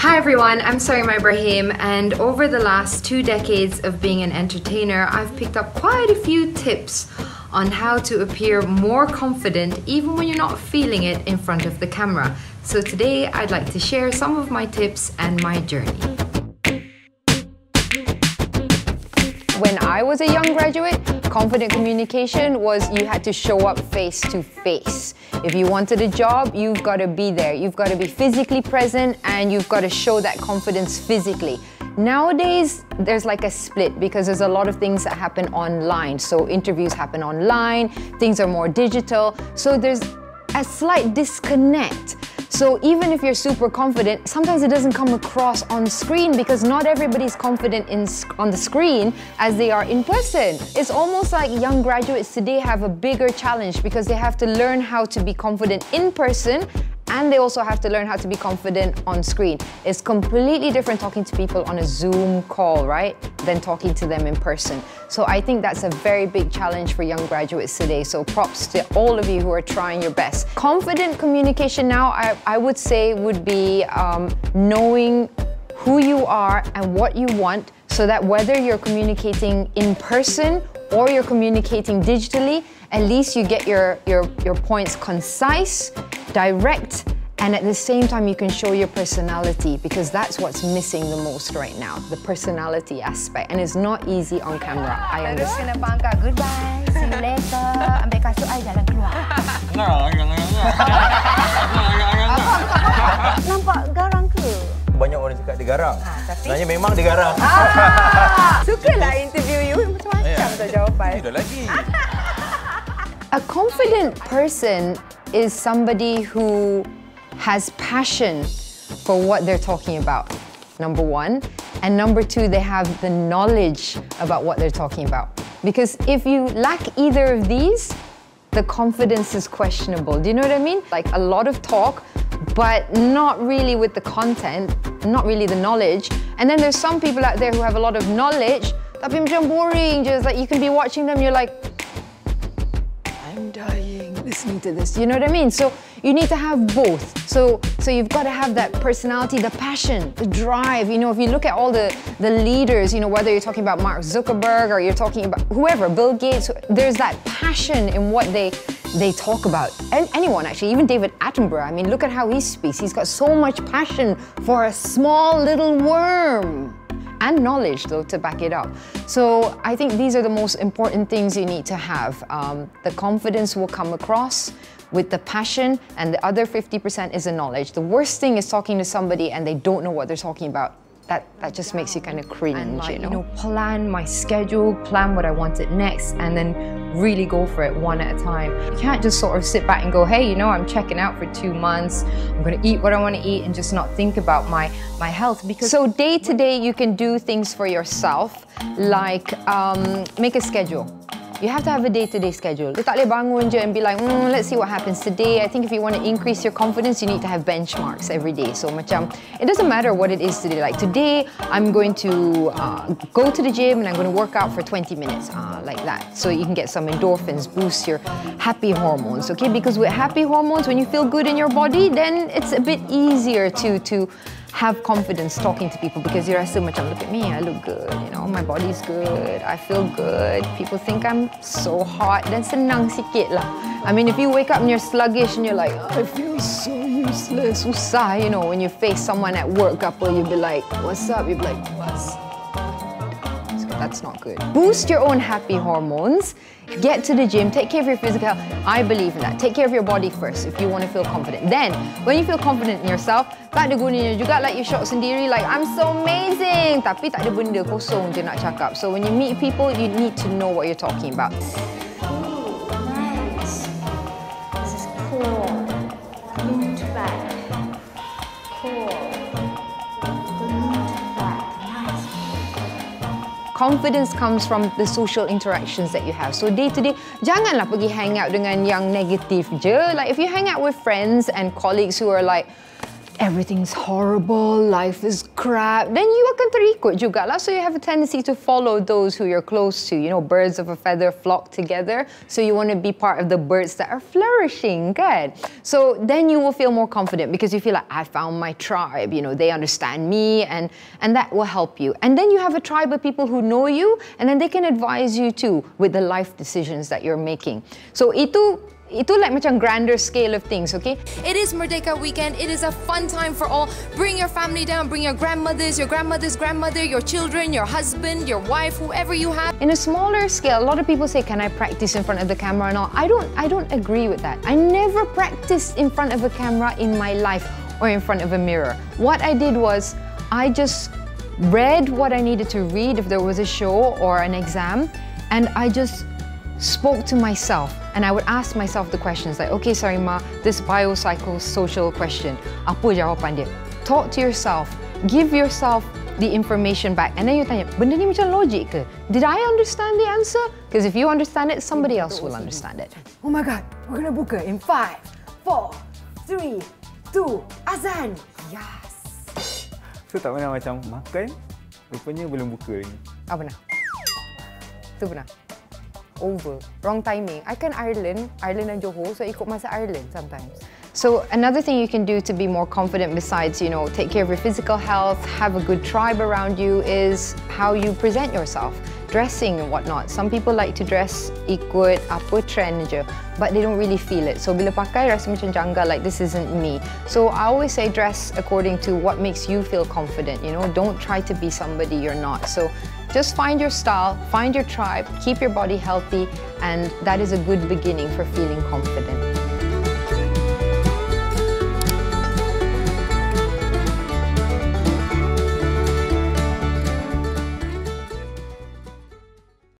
Hi everyone, I'm Sarimah Ibrahim, and over the last two decades of being an entertainer, I've picked up quite a few tips on how to appear more confident even when you're not feeling it in front of the camera. So today I'd like to share some of my tips and my journey. When I was a young graduate, confident communication was you had to show up face to face. If you wanted a job, you've got to be there. You've got to be physically present and you've got to show that confidence physically. Nowadays, there's like a split because there's a lot of things that happen online. So interviews happen online, things are more digital. So there's a slight disconnect. So even if you're super confident, sometimes it doesn't come across on screen because not everybody's confident in, on the screen as they are in person. It's almost like young graduates today have a bigger challenge because they have to learn how to be confident in person and they also have to learn how to be confident on screen. It's completely different talking to people on a Zoom call, right, than talking to them in person. So I think that's a very big challenge for young graduates today. So props to all of you who are trying your best. Confident communication now, I, I would say, would be um, knowing who you are and what you want so that whether you're communicating in person or you're communicating digitally, at least you get your, your, your points concise direct, and at the same time, you can show your personality because that's what's missing the most right now, the personality aspect. And it's not easy on camera, I understand. goodbye, see you later. Ambil kasut I jalan keluar. Nampak garang ke? Banyak orang cakap dia garang. Ha, tapi... Sebenarnya memang dia garang. Ah, sukalah interview you. Macam-macam tu jawapan. Tidak lagi. A confident person is somebody who has passion for what they're talking about, number one. And number two, they have the knowledge about what they're talking about. Because if you lack either of these, the confidence is questionable. Do you know what I mean? Like a lot of talk, but not really with the content, not really the knowledge. And then there's some people out there who have a lot of knowledge, tapi macam boring, just like you can be watching them, you're like, I'm dying listening to this. You know what I mean? So you need to have both. So so you've got to have that personality, the passion, the drive. You know, if you look at all the the leaders, you know, whether you're talking about Mark Zuckerberg or you're talking about whoever, Bill Gates, there's that passion in what they they talk about. And anyone actually, even David Attenborough. I mean, look at how he speaks. He's got so much passion for a small little worm and knowledge though to back it up. So I think these are the most important things you need to have. Um, the confidence will come across with the passion and the other 50% is the knowledge. The worst thing is talking to somebody and they don't know what they're talking about that, that just makes you kind of cringe, and like, you, know? you know, plan my schedule, plan what I wanted next, and then really go for it one at a time. You can't just sort of sit back and go, hey, you know, I'm checking out for two months, I'm gonna eat what I wanna eat and just not think about my, my health. Because so day to day, you can do things for yourself, like um, make a schedule. You have to have a day-to-day schedule. You tak boleh bangun je and be like, mm, let's see what happens today. I think if you want to increase your confidence, you need to have benchmarks every day. So macam, it doesn't matter what it is today. Like today, I'm going to uh, go to the gym and I'm going to work out for 20 minutes, uh, like that. So you can get some endorphins, boost your happy hormones, okay? Because with happy hormones, when you feel good in your body, then it's a bit easier to, to have confidence talking to people because you're still much I look at me, I look good, you know, my body's good, I feel good, people think I'm so hot, then senang sikit lah. I mean, if you wake up and you're sluggish and you're like, oh, I feel so useless, susah, you know, when you face someone at work, couple, you'll be like, what's up? You'll be like, what's that's not good. Boost your own happy hormones. Get to the gym, take care of your physical health. I believe in that. Take care of your body first if you want to feel confident. Then, when you feel confident in yourself, tak ada gunanya juga like you shot sendiri like I'm so amazing. Tapi tak ada benda kosong je nak cakap. So when you meet people, you need to know what you're talking about. Confidence comes from the social interactions that you have. So day to day, janganlah pergi hang out dengan yang negatif je. Like if you hang out with friends and colleagues who are like, everything's horrible, life is crap, then you akan terikut juga lah. So you have a tendency to follow those who you're close to. You know, birds of a feather flock together. So you want to be part of the birds that are flourishing, good. So then you will feel more confident because you feel like I found my tribe. You know, they understand me, and and that will help you. And then you have a tribe of people who know you, and then they can advise you too with the life decisions that you're making. So itu itu like macam grander scale of things, okay? It is Merdeka weekend. It is a fun time for all. Bring your family down, bring your grandmothers, your grandmother's grandmother, your children, your husband, your wife, whoever you have. In a smaller scale, a lot of people say, can I practice in front of the camera and all? I don't, I don't agree with that. I never practiced in front of a camera in my life or in front of a mirror. What I did was, I just read what I needed to read if there was a show or an exam, and I just spoke to myself and I would ask myself the questions like, okay, Sarima, this biopsychosocial question, apa jawapan dia? Talk to yourself, give yourself the information back and then you tanya, benda ni macam logik ke? Did I understand the answer? Because if you understand it, somebody else will understand it. Oh my god, we're gonna buka in five, four, three, two, azan. Yes. So tak pernah macam makan, rupanya belum buka lagi. Ah, pernah. Tu pernah. Over. Wrong timing. I kan Ireland, Ireland and Johor, so I ikut masa Ireland sometimes. So another thing you can do to be more confident besides, you know, take care of your physical health, have a good tribe around you is how you present yourself. Dressing and whatnot. Some people like to dress ikut apa trend je, but they don't really feel it. So bila pakai rasa macam janggal, like this isn't me. So I always say dress according to what makes you feel confident, you know, don't try to be somebody you're not. So just find your style, find your tribe, keep your body healthy, and that is a good beginning for feeling confident.